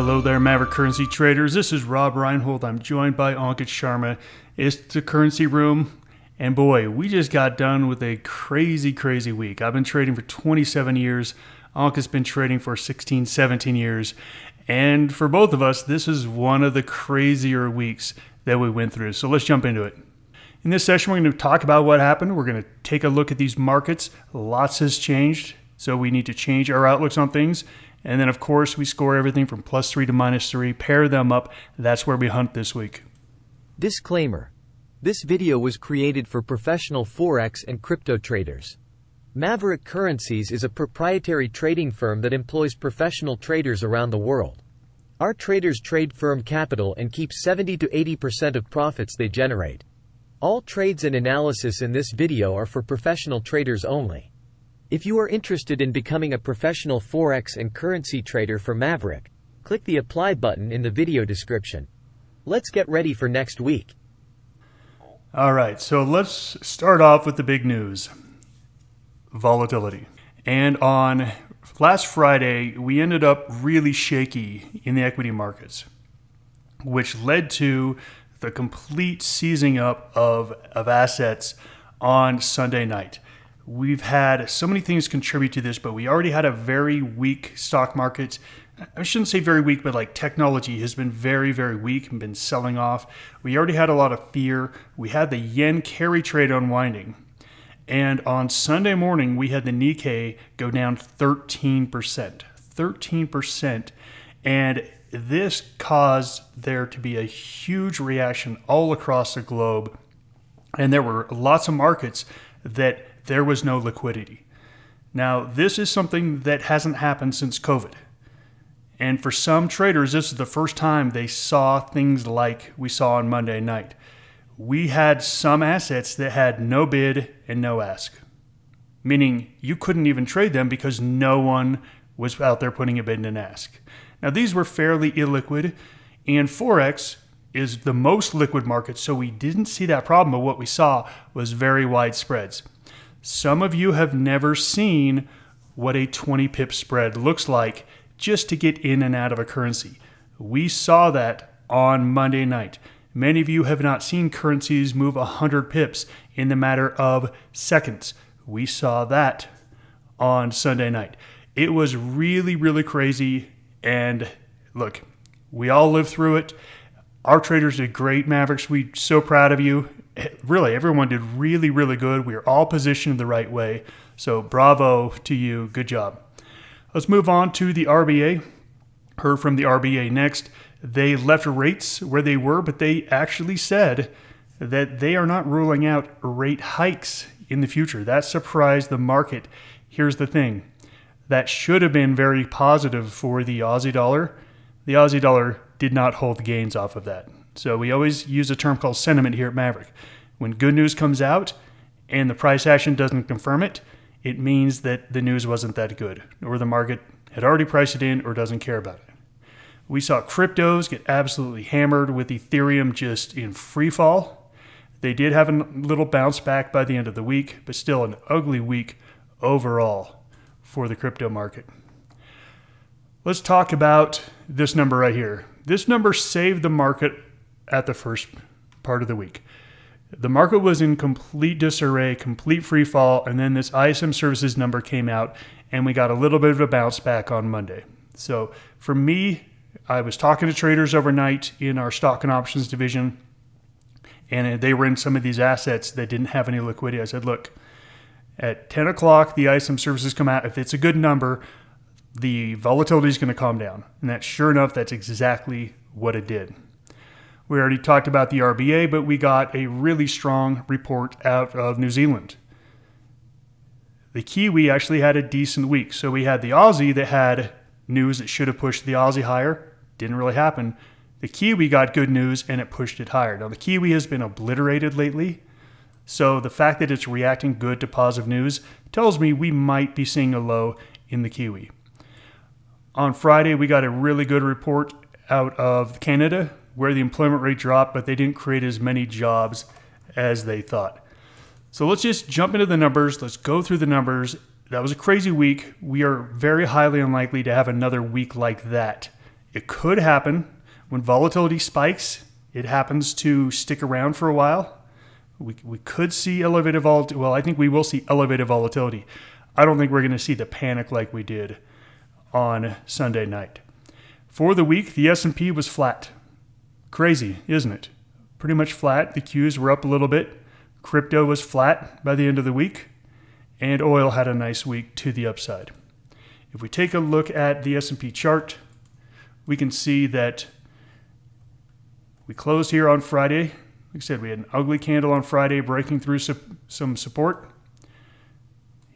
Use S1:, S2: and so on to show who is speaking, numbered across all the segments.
S1: Hello there, Maverick Currency Traders. This is Rob Reinhold. I'm joined by Ankit Sharma. It's the Currency Room. And boy, we just got done with a crazy, crazy week. I've been trading for 27 years. Ankit's been trading for 16, 17 years. And for both of us, this is one of the crazier weeks that we went through. So let's jump into it. In this session, we're going to talk about what happened. We're going to take a look at these markets. Lots has changed, so we need to change our outlooks on things. And then, of course, we score everything from plus three to minus three, pair them up. That's where we hunt this week.
S2: Disclaimer This video was created for professional Forex and crypto traders. Maverick Currencies is a proprietary trading firm that employs professional traders around the world. Our traders trade firm capital and keep 70 to 80% of profits they generate. All trades and analysis in this video are for professional traders only. If you are interested in becoming a professional Forex and currency trader for Maverick, click the apply button in the video description. Let's get ready for next week.
S1: All right, so let's start off with the big news volatility. And on last Friday, we ended up really shaky in the equity markets, which led to the complete seizing up of, of assets on Sunday night. We've had so many things contribute to this, but we already had a very weak stock market. I shouldn't say very weak, but like technology has been very, very weak and been selling off. We already had a lot of fear. We had the yen carry trade unwinding. And on Sunday morning, we had the Nikkei go down 13%. 13%. And this caused there to be a huge reaction all across the globe. And there were lots of markets that there was no liquidity. Now, this is something that hasn't happened since COVID. And for some traders, this is the first time they saw things like we saw on Monday night. We had some assets that had no bid and no ask, meaning you couldn't even trade them because no one was out there putting a bid and an ask. Now, these were fairly illiquid, and Forex is the most liquid market, so we didn't see that problem, but what we saw was very wide spreads. Some of you have never seen what a 20 pip spread looks like just to get in and out of a currency. We saw that on Monday night. Many of you have not seen currencies move 100 pips in the matter of seconds. We saw that on Sunday night. It was really, really crazy. And look, we all lived through it. Our traders did great, Mavericks. We're so proud of you really everyone did really, really good. We were all positioned the right way. So bravo to you. Good job. Let's move on to the RBA. Heard from the RBA next. They left rates where they were, but they actually said that they are not ruling out rate hikes in the future. That surprised the market. Here's the thing that should have been very positive for the Aussie dollar. The Aussie dollar did not hold the gains off of that. So we always use a term called sentiment here at Maverick. When good news comes out and the price action doesn't confirm it, it means that the news wasn't that good, or the market had already priced it in or doesn't care about it. We saw cryptos get absolutely hammered with Ethereum just in free fall. They did have a little bounce back by the end of the week, but still an ugly week overall for the crypto market. Let's talk about this number right here. This number saved the market at the first part of the week. The market was in complete disarray, complete free fall, and then this ISM services number came out, and we got a little bit of a bounce back on Monday. So for me, I was talking to traders overnight in our stock and options division, and they were in some of these assets that didn't have any liquidity. I said, look, at 10 o'clock, the ISM services come out. If it's a good number, the volatility is going to calm down. And that, sure enough, that's exactly what it did. We already talked about the RBA, but we got a really strong report out of New Zealand. The Kiwi actually had a decent week. So we had the Aussie that had news that should have pushed the Aussie higher. Didn't really happen. The Kiwi got good news and it pushed it higher. Now, the Kiwi has been obliterated lately. So the fact that it's reacting good to positive news tells me we might be seeing a low in the Kiwi. On Friday, we got a really good report out of Canada where the employment rate dropped, but they didn't create as many jobs as they thought. So let's just jump into the numbers. Let's go through the numbers. That was a crazy week. We are very highly unlikely to have another week like that It could happen when volatility spikes. It happens to stick around for a while. We, we could see elevated volatility. Well, I think we will see elevated volatility. I don't think we're going to see the panic like we did on Sunday night. For the week, the S&P was flat. Crazy, isn't it? Pretty much flat. The Qs were up a little bit. Crypto was flat by the end of the week, and oil had a nice week to the upside. If we take a look at the S&P chart, we can see that we closed here on Friday. Like I said, we had an ugly candle on Friday breaking through some support.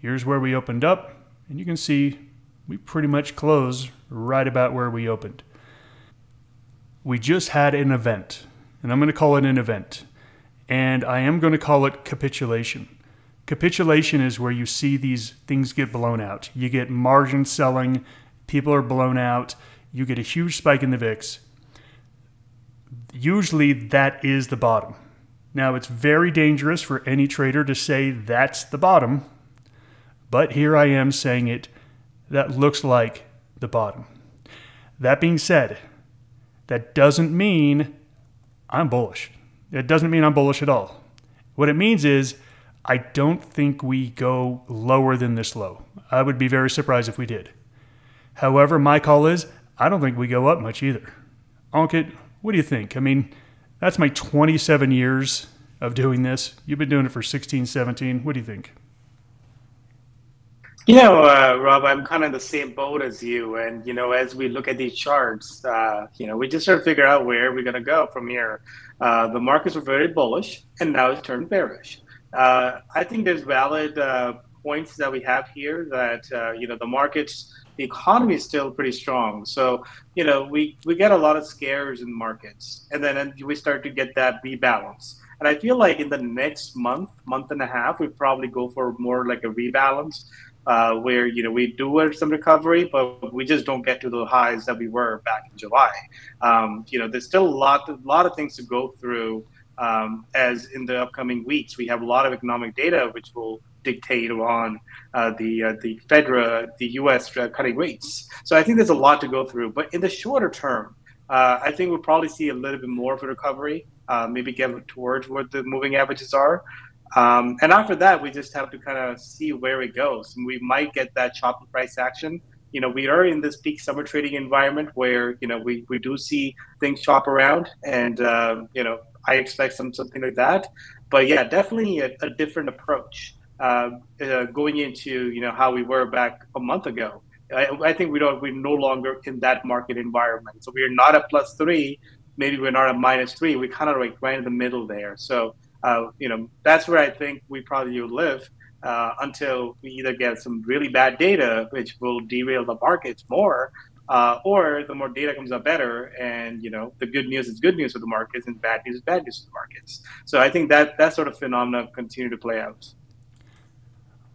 S1: Here's where we opened up, and you can see we pretty much closed right about where we opened. We just had an event, and I'm going to call it an event, and I am going to call it capitulation. Capitulation is where you see these things get blown out. You get margin selling, people are blown out, you get a huge spike in the VIX. Usually that is the bottom. Now, it's very dangerous for any trader to say that's the bottom, but here I am saying it that looks like the bottom. That being said, that doesn't mean I'm bullish. It doesn't mean I'm bullish at all. What it means is I don't think we go lower than this low. I would be very surprised if we did. However, my call is I don't think we go up much either. Ankit, what do you think? I mean, that's my 27 years of doing this. You've been doing it for 16, 17. What do you think?
S3: You know, uh, Rob, I'm kind of in the same boat as you. And, you know, as we look at these charts, uh, you know, we just sort of figure out where we're going to go from here. Uh, the markets were very bullish, and now it's turned bearish. Uh, I think there's valid uh, points that we have here that, uh, you know, the markets, the economy is still pretty strong. So, you know, we, we get a lot of scares in markets, and then we start to get that rebalance. And I feel like in the next month, month and a half, we probably go for more like a rebalance uh, where you know we do have some recovery, but we just don't get to the highs that we were back in July. Um, you know, there's still a lot, a lot of things to go through. Um, as in the upcoming weeks, we have a lot of economic data which will dictate on uh, the uh, the Fedra, the U.S. Uh, cutting rates. So I think there's a lot to go through. But in the shorter term, uh, I think we'll probably see a little bit more of a recovery. Uh, maybe get towards what the moving averages are. Um, and after that, we just have to kind of see where it goes. And we might get that choppy price action. You know, we are in this peak summer trading environment where, you know, we, we do see things chop around. And, uh, you know, I expect some something like that. But yeah, definitely a, a different approach uh, uh, going into, you know, how we were back a month ago. I, I think we don't, we're no longer in that market environment. So we are not at plus three. Maybe we're not at minus three. We're kind of like right in the middle there. So uh, you know, that's where I think we probably will live uh, until we either get some really bad data, which will derail the markets more, uh, or the more data comes out better, and you know, the good news is good news for the markets, and bad news is bad news for the markets. So I think that that sort of phenomena continue to play out.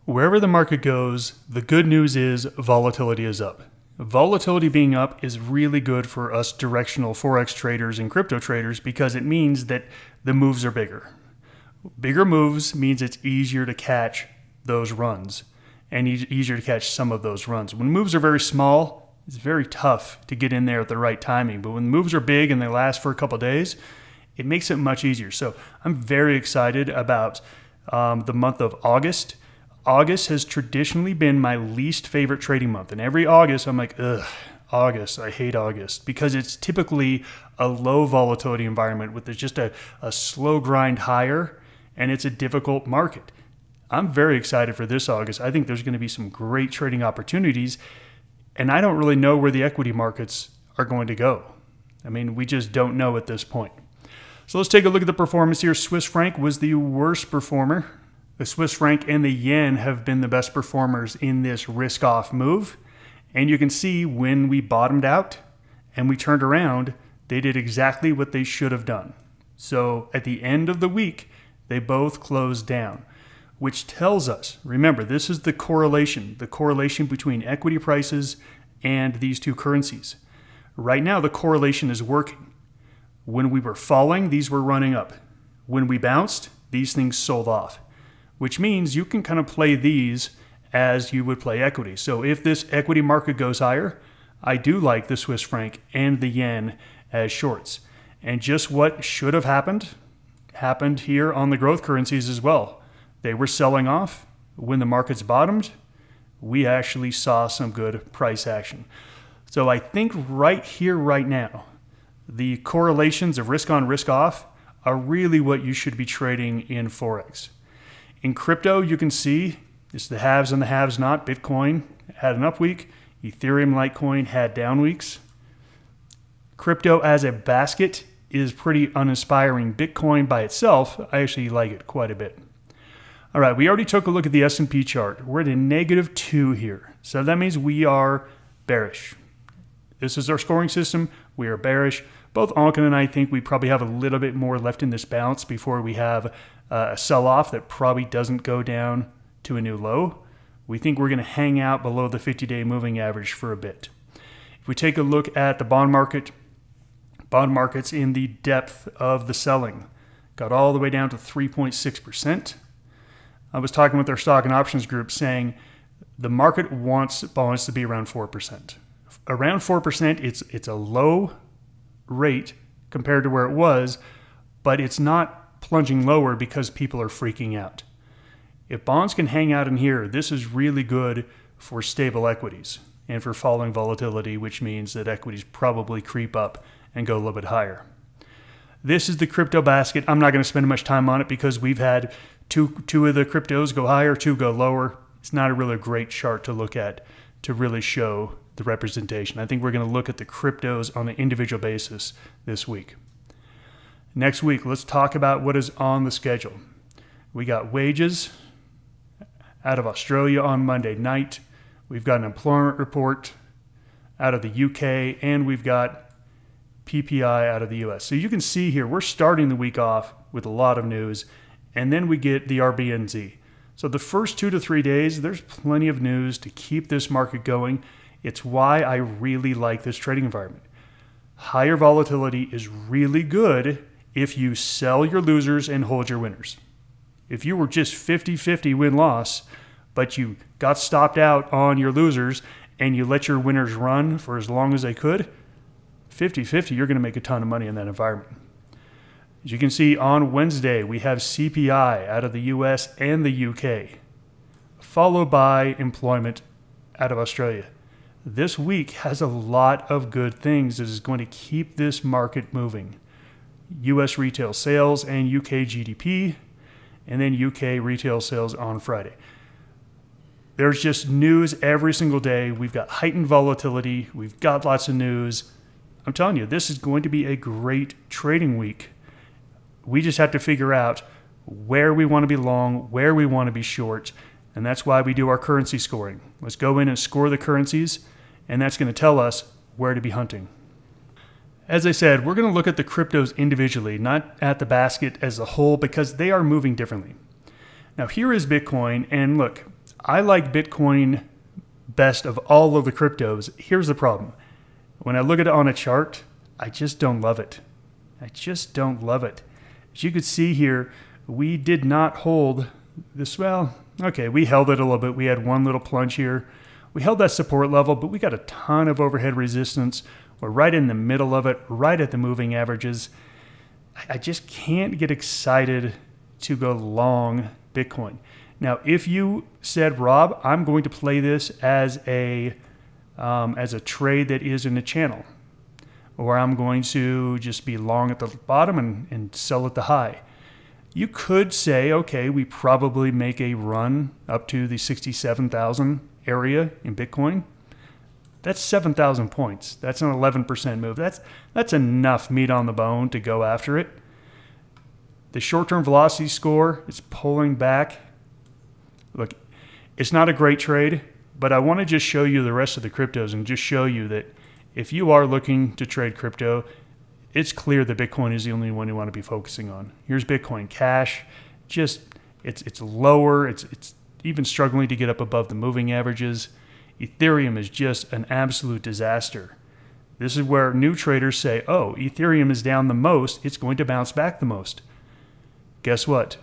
S1: Wherever the market goes, the good news is volatility is up. Volatility being up is really good for us directional Forex traders and crypto traders because it means that the moves are bigger. Bigger moves means it's easier to catch those runs and easier to catch some of those runs. When moves are very small, it's very tough to get in there at the right timing. But when moves are big and they last for a couple days, it makes it much easier. So I'm very excited about um, the month of August. August has traditionally been my least favorite trading month. And every August, I'm like, ugh, August. I hate August because it's typically a low volatility environment with just a, a slow grind higher and it's a difficult market. I'm very excited for this August. I think there's going to be some great trading opportunities, and I don't really know where the equity markets are going to go. I mean, we just don't know at this point. So let's take a look at the performance here. Swiss franc was the worst performer. The Swiss franc and the yen have been the best performers in this risk off move. And you can see when we bottomed out and we turned around, they did exactly what they should have done. So at the end of the week, they both closed down, which tells us remember, this is the correlation, the correlation between equity prices and these two currencies. Right now, the correlation is working. When we were falling, these were running up. When we bounced, these things sold off, which means you can kind of play these as you would play equity. So if this equity market goes higher, I do like the Swiss franc and the yen as shorts. And just what should have happened happened here on the growth currencies as well. They were selling off when the markets bottomed. We actually saw some good price action. So I think right here, right now, the correlations of risk on, risk off are really what you should be trading in Forex. In crypto, you can see it's the haves and the haves not. Bitcoin had an up week, Ethereum, Litecoin had down weeks. Crypto as a basket is pretty uninspiring. Bitcoin by itself, I actually like it quite a bit. All right, we already took a look at the S&P chart. We're at a negative 2 here. So that means we are bearish. This is our scoring system. We are bearish. Both Ankit and I think we probably have a little bit more left in this bounce before we have uh, a sell-off that probably doesn't go down to a new low. We think we're going to hang out below the 50-day moving average for a bit. If we take a look at the bond market, bond market's in the depth of the selling. Got all the way down to 3.6%. I was talking with our stock and options group saying the market wants bonds to be around 4%. Around 4%, it's, it's a low rate compared to where it was, but it's not plunging lower because people are freaking out. If bonds can hang out in here, this is really good for stable equities and for falling volatility, which means that equities probably creep up and go a little bit higher. This is the crypto basket. I'm not going to spend much time on it because we've had two, two of the cryptos go higher, two go lower. It's not a really great chart to look at to really show the representation. I think we're going to look at the cryptos on an individual basis this week. Next week, let's talk about what is on the schedule. We got wages out of Australia on Monday night. We've got an employment report out of the UK, and we've got PPI out of the US. So you can see here, we're starting the week off with a lot of news, and then we get the RBNZ. So the first two to three days, there's plenty of news to keep this market going. It's why I really like this trading environment. Higher volatility is really good if you sell your losers and hold your winners. If you were just 50 50 win loss, but you got stopped out on your losers and you let your winners run for as long as they could, 50 50, you're going to make a ton of money in that environment. As you can see on Wednesday, we have CPI out of the US and the UK, followed by employment out of Australia. This week has a lot of good things that is going to keep this market moving. US retail sales and UK GDP, and then UK retail sales on Friday. There's just news every single day. We've got heightened volatility. We've got lots of news. I'm telling you, this is going to be a great trading week. We just have to figure out where we want to be long, where we want to be short, and that's why we do our currency scoring. Let's go in and score the currencies, and that's going to tell us where to be hunting. As I said, we're going to look at the cryptos individually, not at the basket as a whole, because they are moving differently. Now, here is Bitcoin, and look, I like Bitcoin best of all of the cryptos. Here's the problem. When I look at it on a chart, I just don't love it. I just don't love it. As you could see here, we did not hold this, well, okay, we held it a little bit. We had one little plunge here. We held that support level, but we got a ton of overhead resistance. We're right in the middle of it, right at the moving averages. I just can't get excited to go long Bitcoin. Now, if you said, Rob, I'm going to play this as a um, as a trade that is in the channel, or I'm going to just be long at the bottom and, and sell at the high. You could say, okay, we probably make a run up to the 67,000 area in Bitcoin. That's 7,000 points. That's an 11% move. That's, that's enough meat on the bone to go after it. The short term velocity score is pulling back Look, it's not a great trade, but I want to just show you the rest of the cryptos and just show you that if you are looking to trade crypto, it's clear that Bitcoin is the only one you want to be focusing on. Here's Bitcoin Cash, just it's it's lower, it's it's even struggling to get up above the moving averages. Ethereum is just an absolute disaster. This is where new traders say, "Oh, Ethereum is down the most, it's going to bounce back the most." Guess what?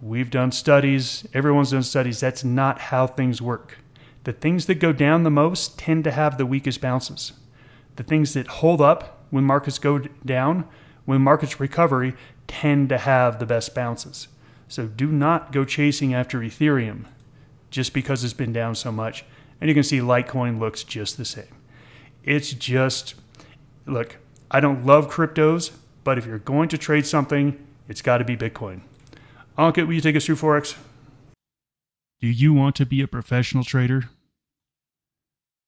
S1: We've done studies, everyone's done studies. That's not how things work. The things that go down the most tend to have the weakest bounces. the things that hold up when markets go down, when markets recovery, tend to have the best bounces. So do not go chasing after Ethereum just because it's been down so much. And you can see Litecoin looks just the same. It's just, look, I don't love cryptos, but if you're going to trade something, it's got to be Bitcoin. Ankit, will you take us through Forex? Do you want to be a professional trader?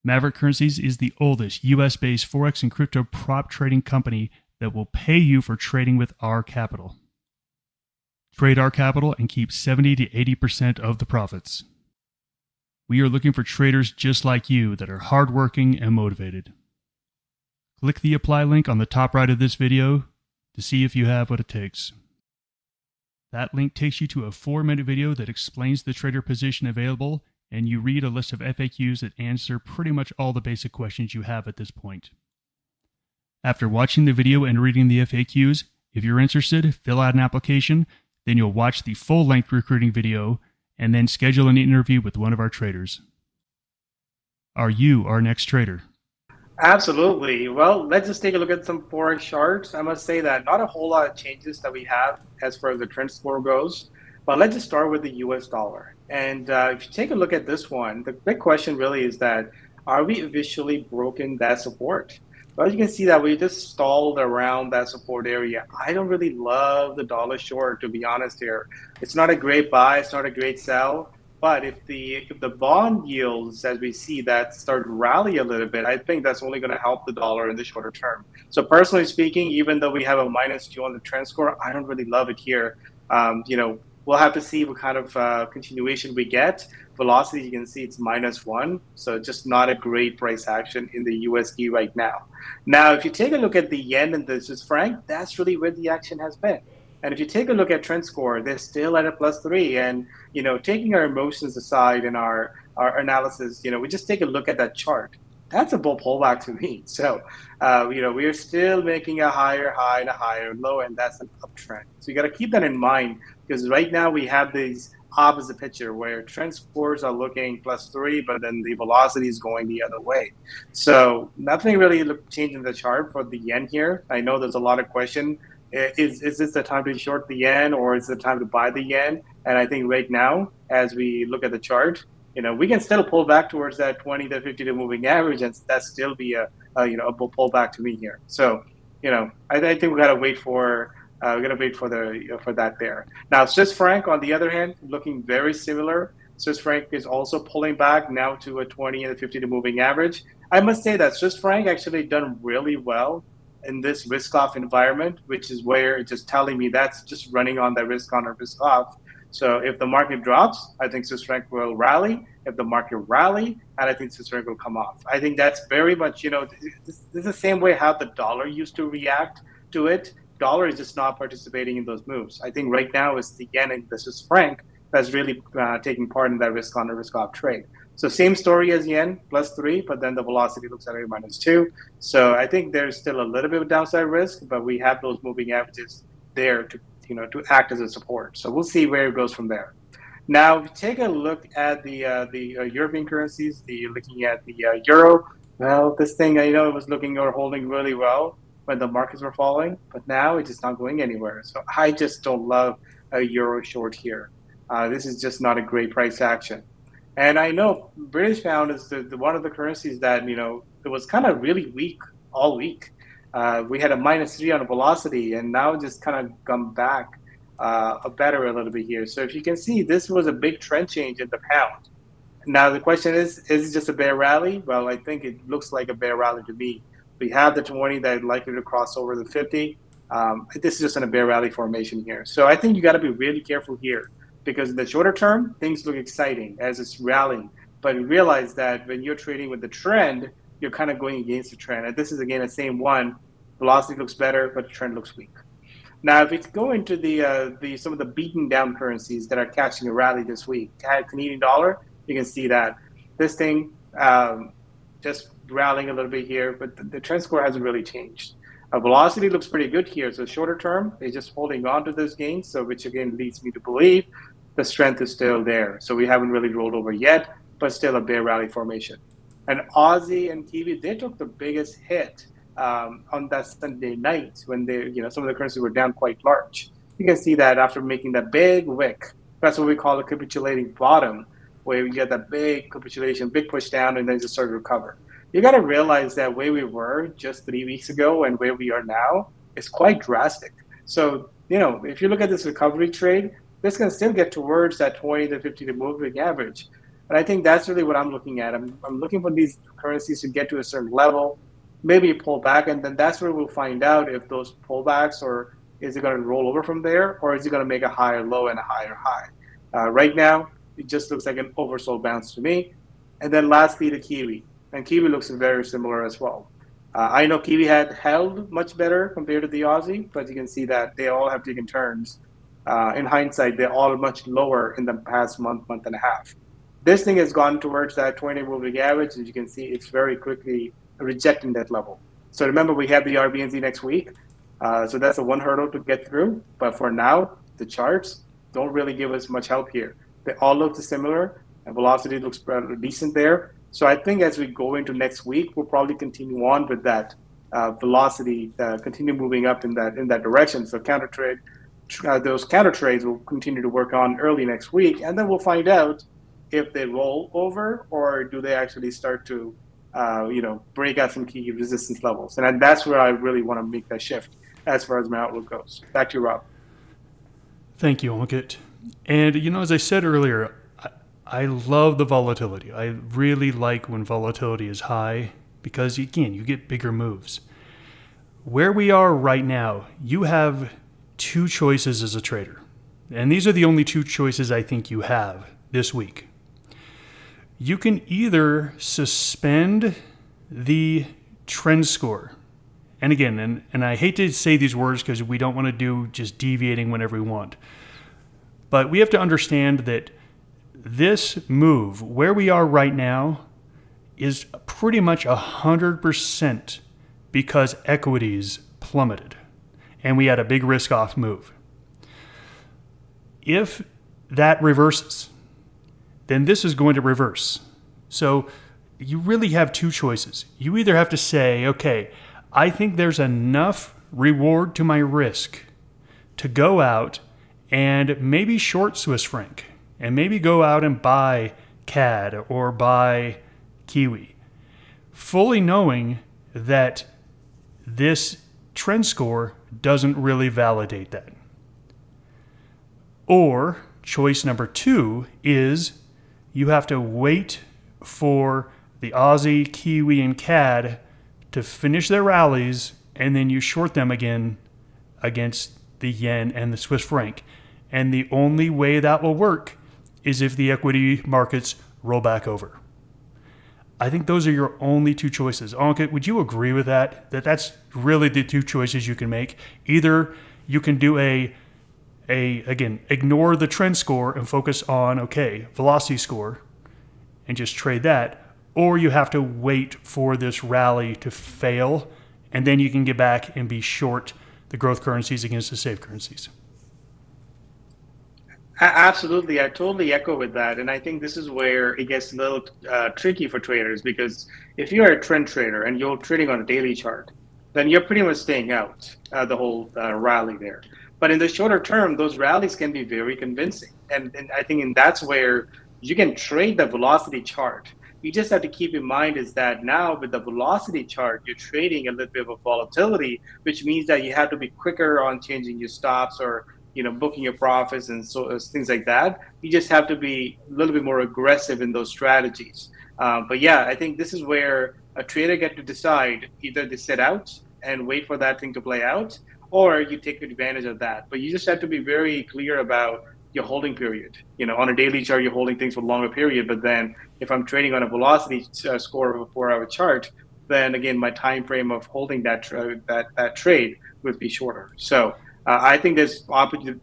S1: Maverick Currencies is the oldest US based Forex and crypto prop trading company that will pay you for trading with our capital. Trade our capital and keep 70 to 80% of the profits. We are looking for traders just like you that are hardworking and motivated. Click the apply link on the top right of this video to see if you have what it takes. That link takes you to a four minute video that explains the trader position available, and you read a list of FAQs that answer pretty much all the basic questions you have at this point. After watching the video and reading the FAQs, if you're interested, fill out an application, then you'll watch the full length recruiting video, and then schedule an interview with one of our traders. Are you our next trader?
S3: Absolutely. Well, let's just take a look at some forex charts. I must say that not a whole lot of changes that we have as far as the trend score goes. But let's just start with the US dollar. And uh, if you take a look at this one, the big question really is that are we officially broken that support? Well, you can see that we just stalled around that support area. I don't really love the dollar short, to be honest here. It's not a great buy, it's not a great sell. But if the if the bond yields, as we see that start rally a little bit, I think that's only going to help the dollar in the shorter term. So personally speaking, even though we have a minus two on the trend score, I don't really love it here. Um, you know, we'll have to see what kind of uh, continuation we get. Velocity, you can see it's minus one, so just not a great price action in the USD right now. Now, if you take a look at the yen and the Swiss franc, that's really where the action has been. And if you take a look at trend score, they're still at a plus three. And you know, taking our emotions aside and our our analysis, you know, we just take a look at that chart. That's a bull pullback to me. So, uh, you know, we are still making a higher high and a higher low, and that's an uptrend. So you got to keep that in mind because right now we have these opposite picture where trend scores are looking plus three, but then the velocity is going the other way. So nothing really changing the chart for the yen here. I know there's a lot of question is is this the time to short the yen or is it the time to buy the yen? And I think right now, as we look at the chart, you know, we can still pull back towards that 20 to 50 to moving average, and that still be a, a you know a pullback to me here. So, you know, I, I think we gotta wait for uh, we're gonna wait for the you know, for that there. Now, Swiss franc, on the other hand, looking very similar. Swiss franc is also pulling back now to a 20 and a 50 to moving average. I must say that Swiss franc actually done really well in this risk off environment, which is where it's just telling me that's just running on that risk on or risk off. So if the market drops, I think Swiss franc will rally. If the market rally, and I think Swiss franc will come off. I think that's very much, you know, this, this is the same way how the dollar used to react to it. Dollar is just not participating in those moves. I think right now it's the yen and the Swiss franc that's really uh, taking part in that risk on or risk off trade. So same story as yen, plus three, but then the velocity looks at a minus two. So I think there's still a little bit of downside risk, but we have those moving averages there to you know to act as a support. So we'll see where it goes from there. Now, if you take a look at the uh, the uh, European currencies. The looking at the uh, euro. Well, this thing I know it was looking or holding really well when the markets were falling, but now it's just not going anywhere. So I just don't love a euro short here. Uh, this is just not a great price action. And I know British pound is the, the, one of the currencies that you know it was kind of really weak all week. Uh, we had a minus three on velocity, and now just kind of come back uh, better a little bit here. So if you can see, this was a big trend change in the pound. Now the question is, is it just a bear rally? Well, I think it looks like a bear rally to me. We have the 20 that likely to cross over the 50. Um, this is just in a bear rally formation here. So I think you got to be really careful here because in the shorter term, things look exciting as it's rallying. But realize that when you're trading with the trend, you're kind of going against the trend. And this is again the same one. Velocity looks better, but the trend looks weak. Now, if we go into the uh, the some of the beaten down currencies that are catching a rally this week, Canadian dollar, you can see that this thing um, just rallying a little bit here, but the, the trend score hasn't really changed. Uh, velocity looks pretty good here. So shorter term, they're just holding on to those gains. So which again leads me to believe the strength is still there. So we haven't really rolled over yet, but still a bear rally formation. And Aussie and Kiwi, they took the biggest hit um, on that Sunday night when they, you know, some of the currencies were down quite large. You can see that after making that big wick, that's what we call a capitulating bottom, where you get that big capitulation, big push down, and then just start to recover. You got to realize that where we were just three weeks ago and where we are now is quite drastic. So, you know, if you look at this recovery trade, this can still get towards that 20 to 50 to moving average. And I think that's really what I'm looking at. I'm, I'm looking for these currencies to get to a certain level, maybe pull back, and then that's where we'll find out if those pullbacks or is it going to roll over from there, or is it going to make a higher low and a higher high? Uh, right now, it just looks like an oversold bounce to me. And then lastly, the Kiwi. And Kiwi looks very similar as well. Uh, I know Kiwi had held much better compared to the Aussie, but you can see that they all have taken turns. Uh, in hindsight, they're all much lower in the past month, month and a half. This thing has gone towards that 20 moving average. As you can see, it's very quickly rejecting that level. So remember, we have the RBNZ next week. Uh, so that's a one hurdle to get through. But for now, the charts don't really give us much help here. They all look similar, and velocity looks decent there. So I think as we go into next week, we'll probably continue on with that uh, velocity, uh, continue moving up in that in that direction. So counter trade, uh, those counter trades will continue to work on early next week, and then we'll find out if they roll over or do they actually start to, uh, you know, break out some key resistance levels. And that's where I really want to make that shift as far as my outlook goes. Back to you, Rob.
S1: Thank you, Ankit. And, you know, as I said earlier, I, I love the volatility. I really like when volatility is high because, again, you get bigger moves. Where we are right now, you have two choices as a trader. And these are the only two choices I think you have this week. You can either suspend the trend score and again, and, and I hate to say these words because we don't want to do just deviating whenever we want. But we have to understand that this move, where we are right now, is pretty much 100% because equities plummeted and we had a big risk off move. If that reverses, then this is going to reverse. So you really have two choices. You either have to say, okay, I think there's enough reward to my risk to go out and maybe short Swiss franc and maybe go out and buy CAD or buy Kiwi, fully knowing that this trend score doesn't really validate that. Or choice number two is you have to wait for the Aussie, Kiwi, and CAD to finish their rallies, and then you short them again against the yen and the Swiss franc. And the only way that will work is if the equity markets roll back over. I think those are your only two choices. Ankit, would you agree with that? That that's really the two choices you can make. Either you can do a a again, ignore the trend score and focus on okay, velocity score and just trade that or you have to wait for this rally to fail, and then you can get back and be short the growth currencies against the safe currencies.
S3: Absolutely, I totally echo with that, and I think this is where it gets a little uh, tricky for traders because if you're a trend trader and you're trading on a daily chart, then you're pretty much staying out uh, the whole uh, rally there. But in the shorter term, those rallies can be very convincing, and, and I think and that's where you can trade the velocity chart you just have to keep in mind is that now with the velocity chart, you're trading a little bit of volatility, which means that you have to be quicker on changing your stops or you know booking your profits and so uh, things like that. You just have to be a little bit more aggressive in those strategies. Um, but yeah, I think this is where a trader get to decide either they sit out and wait for that thing to play out, or you take advantage of that. But you just have to be very clear about your holding period. You know, on a daily chart, you're holding things for a longer period, but then if I'm trading on a velocity uh, score of a four-hour chart, then again, my time frame of holding that tra- that that trade would be shorter. So uh, I think there's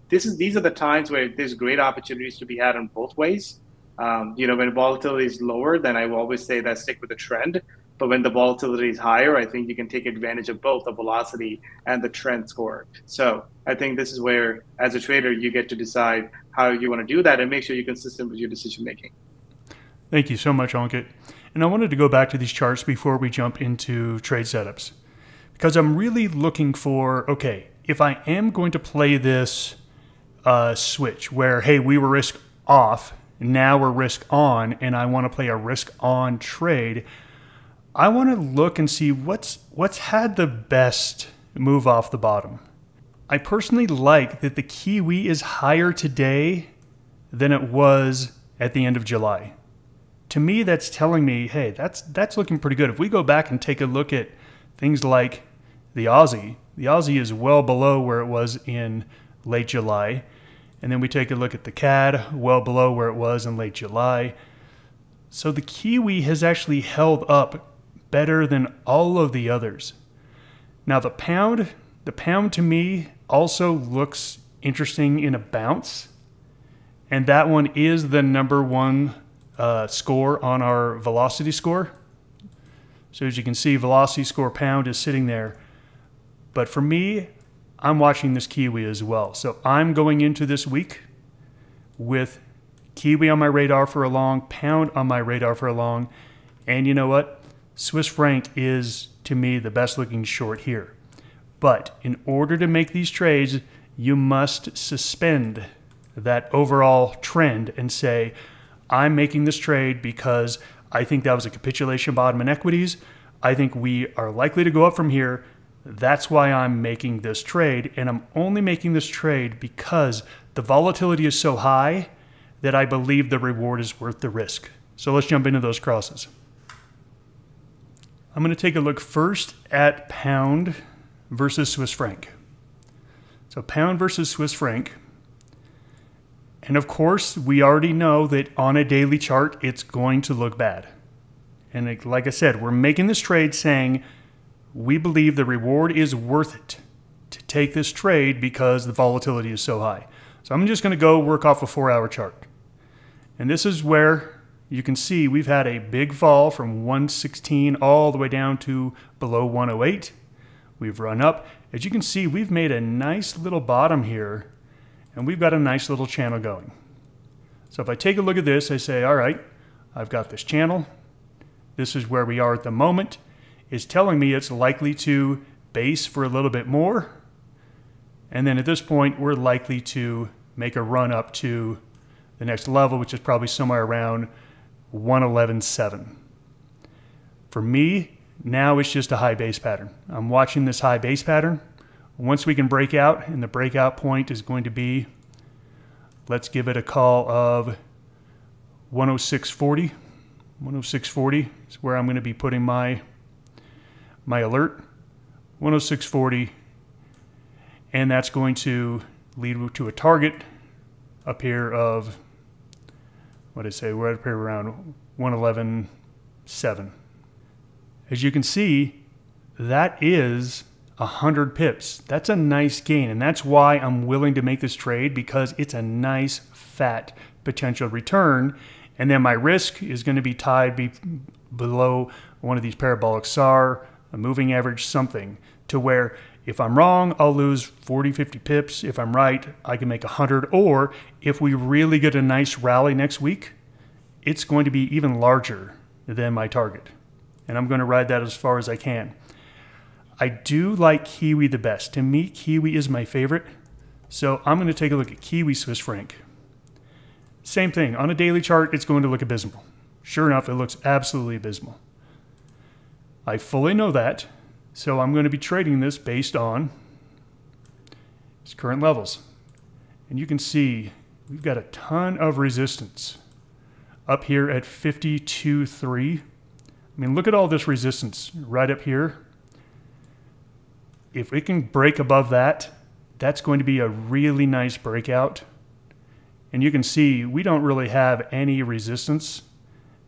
S3: this is these are the times where there's great opportunities to be had on both ways. Um, you know, when volatility is lower, then I will always say that stick with the trend. But when the volatility is higher, I think you can take advantage of both the velocity and the trend score. So I think this is where, as a trader, you get to decide how you want to do that and make sure you're consistent with your decision making.
S1: Thank you so much, Ankit. And I wanted to go back to these charts before we jump into trade setups. Because I'm really looking for, okay, if I am going to play this uh, switch where, hey, we were risk off, now we're risk on, and I want to play a risk on trade, I want to look and see what's what's had the best move off the bottom. I personally like that the Kiwi is higher today than it was at the end of July. To me, that's telling me, hey, that's that's looking pretty good. If we go back and take a look at things like the Aussie, the Aussie is well below where it was in late July. And then we take a look at the CAD, well below where it was in late July. So the Kiwi has actually held up better than all of the others. Now the pound, the pound to me also looks interesting in a bounce. And that one is the number one uh, score on our velocity score. So as you can see, velocity score pound is sitting there. But for me, I'm watching this Kiwi as well. So I'm going into this week with Kiwi on my radar for a long, pound on my radar for a long. And you know what? Swiss franc is, to me, the best looking short here. But in order to make these trades, you must suspend that overall trend and say, I'm making this trade because I think that was a capitulation bottom in equities. I think we are likely to go up from here. That's why I'm making this trade. And I'm only making this trade because the volatility is so high that I believe the reward is worth the risk. So let's jump into those crosses. I'm going to take a look first at pound versus Swiss franc. So pound versus Swiss franc. And of course, we already know that on a daily chart, it's going to look bad. And like I said, we're making this trade saying we believe the reward is worth it to take this trade because the volatility is so high. So I'm just going to go work off a four hour chart. And this is where you can see we've had a big fall from 116 all the way down to below 108. We've run up. As you can see, we've made a nice little bottom here and we've got a nice little channel going. So if I take a look at this, I say, all right, I've got this channel. This is where we are at the moment. It's telling me it's likely to base for a little bit more. And then at this point, we're likely to make a run up to the next level, which is probably somewhere around 111.7. For me, now it's just a high base pattern. I'm watching this high base pattern. Once we can break out, and the breakout point is going to be, let's give it a call of 106.40. 106.40 is where I'm going to be putting my my alert 106.40 and that's going to lead to a target up here of what did I say? We're up here around 111.7 as you can see that is 100 pips. That's a nice gain and that's why I'm willing to make this trade because it's a nice fat potential return and then my risk is going to be tied be below one of these parabolic SAR a moving average something to where if I'm wrong, I'll lose 40, 50 pips. If I'm right, I can make 100. Or if we really get a nice rally next week, it's going to be even larger than my target. And I'm going to ride that as far as I can. I do like Kiwi the best. To me, Kiwi is my favorite. So I'm going to take a look at Kiwi Swiss franc. Same thing. On a daily chart, it's going to look abysmal. Sure enough, it looks absolutely abysmal. I fully know that, so I'm going to be trading this based on its current levels. And you can see we've got a ton of resistance up here at 52.3. I mean, look at all this resistance right up here. If it can break above that, that's going to be a really nice breakout. And you can see we don't really have any resistance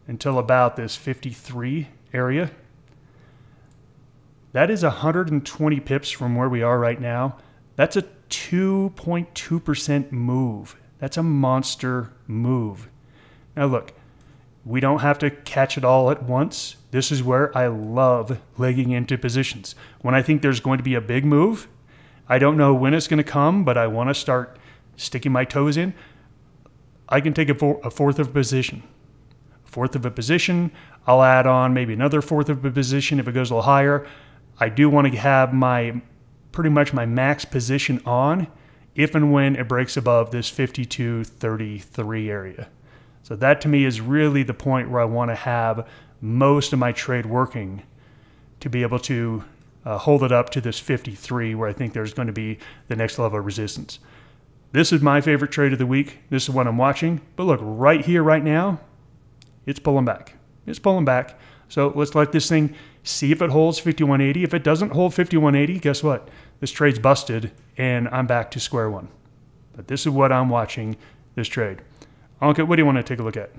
S1: until about this 53 area. That is 120 pips from where we are right now. That's a 2.2% move. That's a monster move. Now, look, we don't have to catch it all at once. This is where I love legging into positions. When I think there's going to be a big move, I don't know when it's going to come, but I want to start sticking my toes in. I can take a, four, a fourth of a position, fourth of a position. I'll add on maybe another fourth of a position if it goes a little higher. I do want to have my pretty much my max position on if and when it breaks above this 52.33 area. So that to me is really the point where I want to have most of my trade working to be able to uh, hold it up to this 53 where I think there's going to be the next level of resistance. This is my favorite trade of the week. This is what I'm watching. But look, right here, right now, it's pulling back. It's pulling back. So let's let this thing see if it holds 5180. If it doesn't hold 5180, guess what? This trade's busted and I'm back to square one. But this is what I'm watching this trade. Okay, what do you want to take a look at?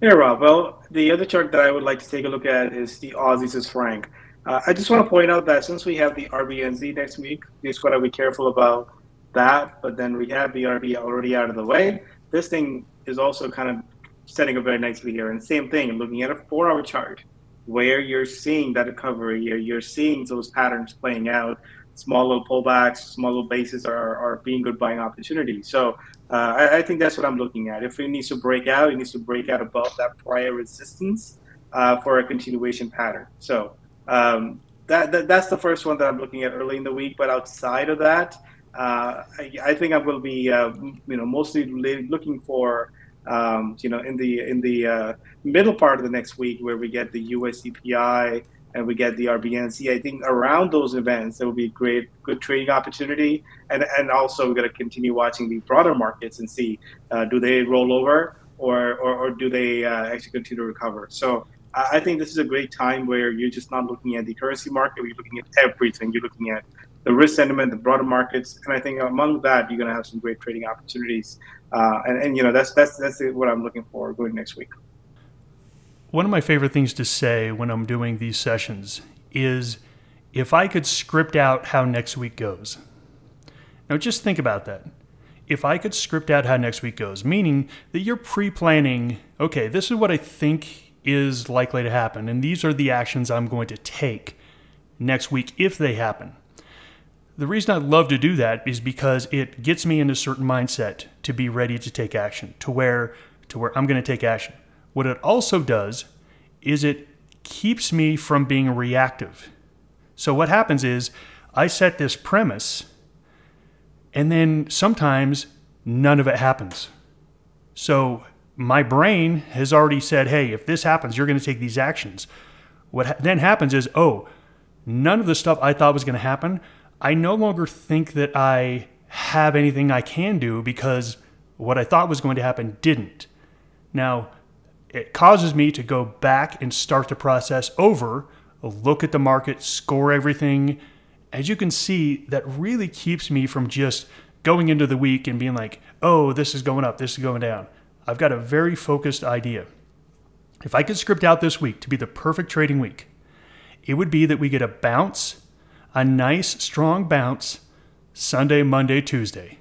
S3: Yeah, Rob. Well, the other chart that I would like to take a look at is the Aussie Swiss franc. Uh, I just want to point out that since we have the RBNZ next week, we just got to be careful about that. But then we have the RBA already out of the way. This thing is also kind of setting up very nicely here. And same thing, looking at a four-hour chart where you're seeing that recovery, you're seeing those patterns playing out. Small little pullbacks, small little bases are, are being good buying opportunities. So uh, I, I, think that's what I'm looking at. If it needs to break out, it needs to break out above that prior resistance uh, for a continuation pattern. So um, that, that, that's the first one that I'm looking at early in the week. But outside of that, uh, I, I, think I will be uh, you know mostly looking for um, you know in the in the uh, middle part of the next week where we get the US CPI and we get the RBNZ. I think around those events there will be a great good trading opportunity, and and also we're going to continue watching the broader markets and see uh, do they roll over or or, or do they uh, actually continue to recover. So I think this is a great time where you're just not looking at the currency market, you're looking at everything. You're looking at the risk sentiment, the broader markets, and I think among that, you're going to have some great trading opportunities. Uh, and, and you know that's that's that's what I'm looking for going next week.
S1: One of my favorite things to say when I'm doing these sessions is if I could script out how next week goes. Now just think about that. If I could script out how next week goes, meaning that you're pre-planning, okay, this is what I think is likely to happen. And these are the actions I'm going to take next week if they happen. The reason I love to do that is because it gets me in a certain mindset to be ready to take action, to where to where I'm going to take action. What it also does is it keeps me from being reactive. So what happens is I set this premise and then sometimes none of it happens. So my brain has already said, hey, if this happens, you're going to take these actions. What ha- then happens is, oh, none of the stuff I thought was going to happen, I no longer think that I have anything I can do because what I thought was going to happen didn't. Now, it causes me to go back and start the process over, look at the market, score everything. As you can see, that really keeps me from just going into the week and being like, oh, this is going up, this is going down. I've got a very focused idea. If I could script out this week to be the perfect trading week, it would be that we get a bounce, a nice strong bounce Sunday, Monday, Tuesday,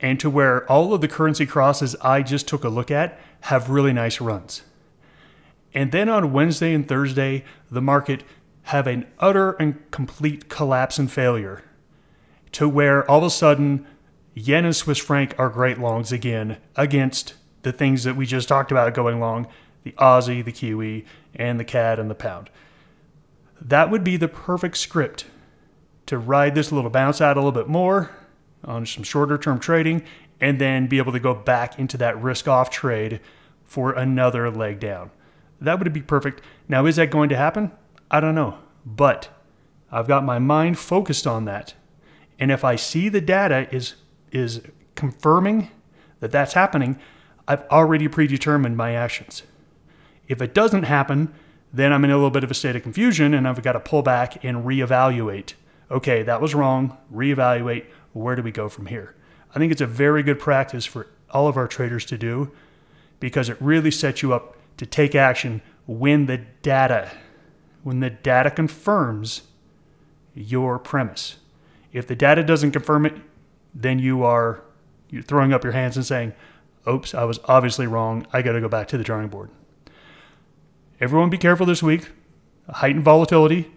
S1: and to where all of the currency crosses I just took a look at have really nice runs. And then on Wednesday and Thursday, the market have an utter and complete collapse and failure to where all of a sudden yen and Swiss franc are great longs again against the things that we just talked about going long the Aussie, the Kiwi, and the CAD and the Pound. That would be the perfect script to ride this little bounce out a little bit more on some shorter term trading and then be able to go back into that risk off trade for another leg down. That would be perfect. Now, is that going to happen? I don't know. But I've got my mind focused on that. And if I see the data is, is confirming that that's happening, I've already predetermined my actions. If it doesn't happen, then I'm in a little bit of a state of confusion and I've got to pull back and reevaluate. Okay, that was wrong. Reevaluate. Where do we go from here? I think it's a very good practice for all of our traders to do because it really sets you up to take action when the data when the data confirms your premise. If the data doesn't confirm it, then you are you're throwing up your hands and saying, oops, I was obviously wrong. I got to go back to the drawing board. Everyone be careful this week. Heightened volatility.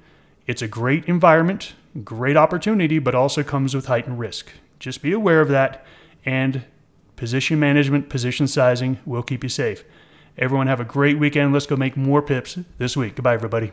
S1: It's a great environment, great opportunity, but also comes with heightened risk. Just be aware of that and Position management, position sizing will keep you safe. Everyone have a great weekend. Let's go make more pips this week. Goodbye, everybody.